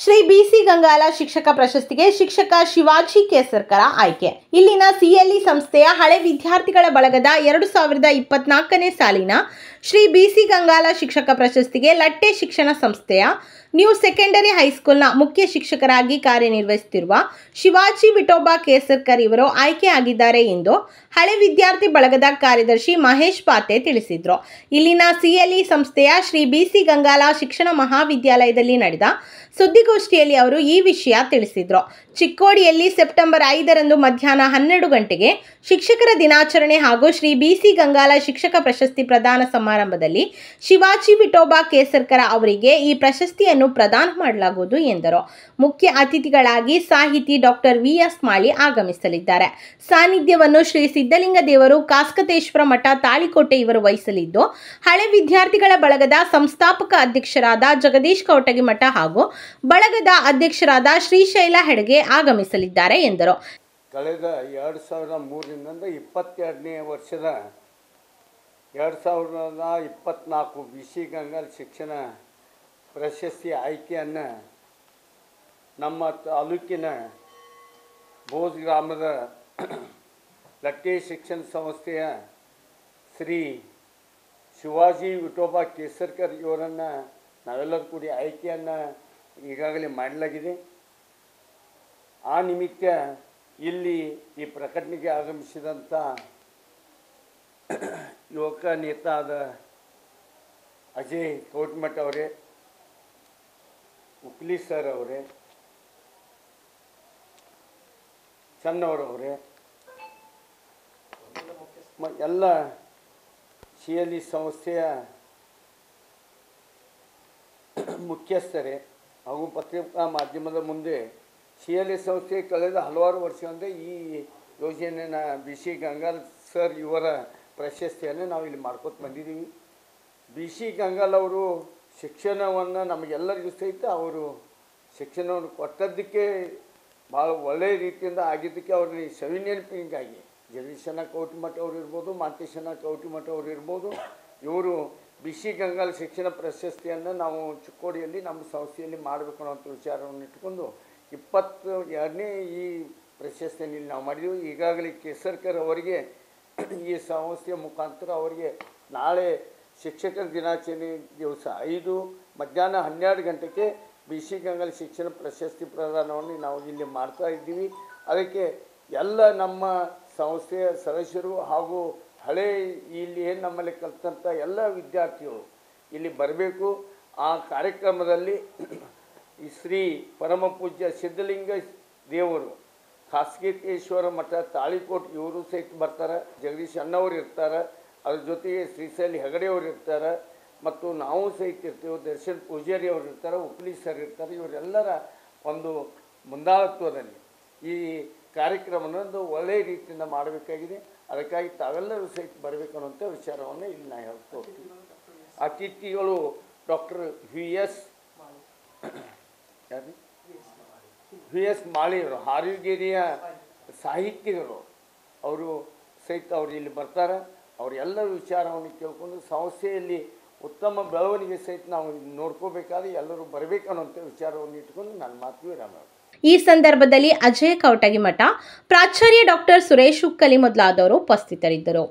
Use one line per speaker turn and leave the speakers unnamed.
ಶ್ರೀ ಬಿಸಿ ಗಂಗಾಲ ಶಿಕ್ಷಕ ಪ್ರಶಸ್ತಿಗೆ ಶಿಕ್ಷಕ ಶಿವಾಜಿ ಕೇಸರ್ಕರ ಆಯ್ಕೆ. ಇಲ್ಲಿನ ಸಿಎಲ್ಇ ಸಂಸ್ಥೆಯ ಹಳೆ ವಿದ್ಯಾರ್ಥಿಗಳ ಬಳಗದ ಎರಡು ಸಾವಿರದ ಇಪ್ಪತ್ನಾಲ್ಕನೇ ಸಾಲಿನ ಶ್ರೀ ಬಿಸಿ ಗಂಗಾಲ ಶಿಕ್ಷಕ ಪ್ರಶಸ್ತಿಗೆ ಲಟ್ಟೆ ಶಿಕ್ಷಣ ಸಂಸ್ಥೆಯ ನ್ಯೂ ಸೆಕೆಂಡರಿ ಹೈಸ್ಕೂಲ್ನ ಮುಖ್ಯ ಶಿಕ್ಷಕರಾಗಿ ಕಾರ್ಯನಿರ್ವಹಿಸುತ್ತಿರುವ ಶಿವಾಜಿ ವಿಠೋಬಾ ಕೇಸರ್ಕರ್ ಇವರು ಆಯ್ಕೆಯಾಗಿದ್ದಾರೆ ಎಂದು ಹಳೆ ವಿದ್ಯಾರ್ಥಿ ಬಳಗದ ಕಾರ್ಯದರ್ಶಿ ಮಹೇಶ್ ಪಾತೆ ತಿಳಿಸಿದರು. ಇಲ್ಲಿನ ಸಿಎಲ್ಇ ಸಂಸ್ಥೆಯ ಶ್ರೀ ಬಿಸಿ ಗಂಗಾಲ ಶಿಕ್ಷಣ ಮಹಾವಿದ್ಯಾಲಯದಲ್ಲಿ ನಡೆದ ಸುದ್ದಿಗೋಷ್ಠಿಯಲ್ಲಿ ಅವರು ಈ ವಿಷಯ ತಿಳಿಸಿದರು. ಚಿಕ್ಕೋಡಿಯಲ್ಲಿ ಸೆಪ್ಟೆಂಬರ್ ಐದರಂದು ಮಧ್ಯಾಹ್ನ ಹನ್ನೆರಡು ಗಂಟೆಗೆ ಶಿಕ್ಷಕರ ದಿನಾಚರಣೆ ಹಾಗೂ ಶ್ರೀ ಬಿಸಿ ಗಂಗಾಲ ಶಿಕ್ಷಕ ಪ್ರಶಸ್ತಿ ಪ್ರದಾನ ಸಮಾರಂಭದಲ್ಲಿ ಶಿವಾಜಿ ವಿಠೋಬಾ ಕೇಸರ್ಕರ ಅವರಿಗೆ ಈ ಪ್ರಶಸ್ತಿಯನ್ನು ಪ್ರದಾನ ಮಾಡಲಾಗುವುದು ಎಂದರು. ಮುಖ್ಯ ಅತಿಥಿಗಳಾಗಿ ಸಾಹಿತಿ ಡಾಕ್ಟರ್ ವಿ ಎಸ್ ಮಾಳಿ ಆಗಮಿಸಲಿದ್ದಾರೆ. ಸಾನ್ನಿಧ್ಯವನ್ನು ಶ್ರೀ ಸಿದ್ಧಲಿಂಗ ದೇವರು, ಕಾಸ್ಕತೇಶ್ವರ ಮಠ, ತಾಳಿಕೋಟೆ ಇವರು ವಹಿಸಲಿದ್ದು, ಹಳೆ ವಿದ್ಯಾರ್ಥಿಗಳ ಬಳಗದ ಸಂಸ್ಥಾಪಕ ಅಧ್ಯಕ್ಷರಾದ ಜಗದೀಶ್ ಕೌಟಗಿ ಮಠ ಹಾಗೂ ಬಳಗದ ಅಧ್ಯಕ್ಷರಾದ ಶ್ರೀಶೈಲ ಹೆಡ್ಗೆ ಆಗಮಿಸಲಿದ್ದಾರೆ ಎಂದರು.
ಕಳೆದ ಎರಡು ಸಾವಿರದ ಮೂರರಿಂದ ಇಪ್ಪತ್ತೆರಡನೇ ವರ್ಷದ ಎರಡು ಸಾವಿರದ ಇಪ್ಪತ್ತ್ನಾಲ್ಕು ಬಿ ಸಿ ಗಂಗಲ್ ಶಿಕ್ಷಣ ಪ್ರಶಸ್ತಿ ಆಯ್ಕೆಯನ್ನು ನಮ್ಮ ತಾಲೂಕಿನ ಬೋಧ ಗ್ರಾಮದ ಲಟ್ಟೆ ಶಿಕ್ಷಣ ಸಂಸ್ಥೆಯ ಶ್ರೀ ಶಿವಾಜಿ ವಿಠೋಬಾ ಕೇಸರ್ಕರ್ ಇವರನ್ನು ನಾವೆಲ್ಲರೂ ಕೂಡಿ ಆಯ್ಕೆಯನ್ನು ಈಗಾಗಲೇ ಮಾಡಲಾಗಿದೆ. ಆ ನಿಮಿತ್ತ ಇಲ್ಲಿ ಈ ಪ್ರಕಟಣೆಗೆ ಆಗಮಿಸಿದಂಥ ಯುವಕ ನೇತ ಆದ ಅಜಯ್ ಕೌಟ್ಮಠ್ ಅವರೇ, ಉಕ್ಲಿ ಸರ್ ಅವರೇ ಚನ್ನವರವರೇ ಎಲ್ಲ ಸಿ ಎಲ್ ಇ ಸಂಸ್ಥೆಯ ಮುಖ್ಯಸ್ಥರೇ ಹಾಗೂ ಪತ್ರಿಕಾ ಮಾಧ್ಯಮದ ಮುಂದೆ ಸಿ ಎಲ್ ಎ ಸಂಸ್ಥೆ ಕಳೆದ ಹಲವಾರು ವರ್ಷಗಳಿಂದ ಈ ಯೋಜನೆಯನ್ನ ಬಿ ಸಿ ಗಂಗಾಲ್ ಸರ್ ಇವರ ಪ್ರಶಸ್ತಿಯನ್ನು ನಾವು ಇಲ್ಲಿ ಮಾಡ್ಕೊತ ಬಂದಿದ್ದೀವಿ. ಬಿ ಸಿ ಗಂಗಾಲ್ ಅವರು ಶಿಕ್ಷಣವನ್ನು ನಮಗೆಲ್ಲರಿಗೂ ಸಹಿತ ಅವರು ಶಿಕ್ಷಣವನ್ನು ಕೊಟ್ಟದ್ದಕ್ಕೆ ಭಾಳ ಒಳ್ಳೆಯ ರೀತಿಯಿಂದ ಆಗಿದ್ದಕ್ಕೆ ಅವ್ರನ್ನ ಸವಿನೆನಪಿಗಾಗಿ ಜಗದೀಶನ ಕೌಟಿಮಠ ಅವರು ಇರ್ಬೋದು ಮಾಂತೇಶನ ಕೌಟಿಮಠ ಅವರು ಇರ್ಬೋದು, ಇವರು ಬಿ ಸಿ ಗಂಗಾಲ್ ಶಿಕ್ಷಣ ಪ್ರಶಸ್ತಿಯನ್ನು ನಾವು ಚಿಕ್ಕೋಡಿಯಲ್ಲಿ ನಮ್ಮ ಸಂಸ್ಥೆಯಲ್ಲಿ ಮಾಡಬೇಕು ಅನ್ನೋಂಥ ವಿಚಾರವನ್ನು ಇಟ್ಕೊಂಡು ಇಪ್ಪತ್ತು ಎರಡನೇ ಈ ಪ್ರಶಸ್ತಿಯನ್ನು ಇಲ್ಲಿ ನಾವು ಮಾಡಿದೆವು. ಈಗಾಗಲೇ ಕೇಸರ್ಕರ್ ಅವರಿಗೆ ಈ ಸಂಸ್ಥೆಯ ಮುಖಾಂತರ ಅವರಿಗೆ ನಾಳೆ ಶಿಕ್ಷಕರ ದಿನಾಚರಣೆ ದಿವಸ ಐದು, ಮಧ್ಯಾಹ್ನ ಹನ್ನೆರಡು ಗಂಟೆಗೆ ಬಿ ಸಿ ಗಂಗಲ್ ಶಿಕ್ಷಣ ಪ್ರಶಸ್ತಿ ಪ್ರದಾನವನ್ನು ನಾವು ಇಲ್ಲಿ ಮಾಡ್ತಾ ಇದ್ದೀವಿ. ಅದಕ್ಕೆ ಎಲ್ಲ ನಮ್ಮ ಸಂಸ್ಥೆಯ ಸದಸ್ಯರು ಹಾಗೂ ಹಳೆ ಇಲ್ಲಿ ಏನು ನಮ್ಮಲ್ಲಿ ಕಲಿತಂಥ ಎಲ್ಲ ವಿದ್ಯಾರ್ಥಿಗಳು ಇಲ್ಲಿ ಬರಬೇಕು. ಆ ಕಾರ್ಯಕ್ರಮದಲ್ಲಿ ಈ ಶ್ರೀ ಪರಮ ಪೂಜ್ಯ ಸಿದ್ಧಲಿಂಗ ದೇವರು ಖಾಸಗೀತೇಶ್ವರ ಮಠ, ತಾಳಿಕೋಟ್ ಇವರು ಸಹಿತ ಬರ್ತಾರೆ. ಜಗದೀಶ್ ಅಣ್ಣವ್ರು ಇರ್ತಾರೆ. ಅದ್ರ ಜೊತೆಗೆ ಶ್ರೀಶೈಲಿ ಹೆಗಡೆ ಅವ್ರು ಇರ್ತಾರೆ. ಮತ್ತು ನಾವು ಸಹಿತ ಇರ್ತೀವಿ. ದರ್ಶನ್ ಪೂಜಾರಿ ಅವರು ಇರ್ತಾರೆ, ಉಪ್ಲಿ ಸರ್ ಇರ್ತಾರೆ. ಇವರೆಲ್ಲರ ಒಂದು ಮುಂದಾಳತ್ವದಲ್ಲಿ ಈ ಕಾರ್ಯಕ್ರಮವನ್ನು ಒಳ್ಳೆಯ ರೀತಿಯಿಂದ ಮಾಡಬೇಕಾಗಿದೆ. ಅದಕ್ಕಾಗಿ ತಾವೆಲ್ಲರೂ ಸಹಿತ ಬರಬೇಕು ಅನ್ನೋಂಥ ವಿಚಾರವನ್ನು ಇಲ್ಲಿ ನಾನು ಹೇಳ್ತಾ ಅತಿಥಿಗಳು ಡಾಕ್ಟರ್ ವಿ ಎಸ್ ಯಾರು? ವಿ ಎಸ್ ಮಾಳಿಯವರು ಹಾರಿಗೇರಿಯ ಸಾಹಿತಿಗರು ಅವರು ಸಹಿತ ಅವರು ಇಲ್ಲಿ ಬರ್ತಾರೆ. ಅವರೆಲ್ಲರ ವಿಚಾರವನ್ನು ಕೇಳ್ಕೊಂಡು ಸಂಸ್ಥೆಯಲ್ಲಿ ಉತ್ತಮ ಬೆಳವಣಿಗೆ ಸಹಿತ ನಾವು ನೋಡ್ಕೋಬೇಕಾದ್ರೆ ಎಲ್ಲರೂ ಬರಬೇಕನ್ನುವಂಥ ವಿಚಾರವನ್ನು ಇಟ್ಕೊಂಡು ನನ್ನ ಮಾತು ವಿರಾಮ
ಈ ಸಂದರ್ಭದಲ್ಲಿ ಅಜಯ ಕೌಟಗಿ ಮಠ ಪ್ರಾಚಾರ್ಯ ಡಾಕ್ಟರ್ ಸುರೇಶ್ ಉಕ್ಕಲಿ ಮೊದಲಾದವರು ಉಪಸ್ಥಿತರಿದ್ದರು.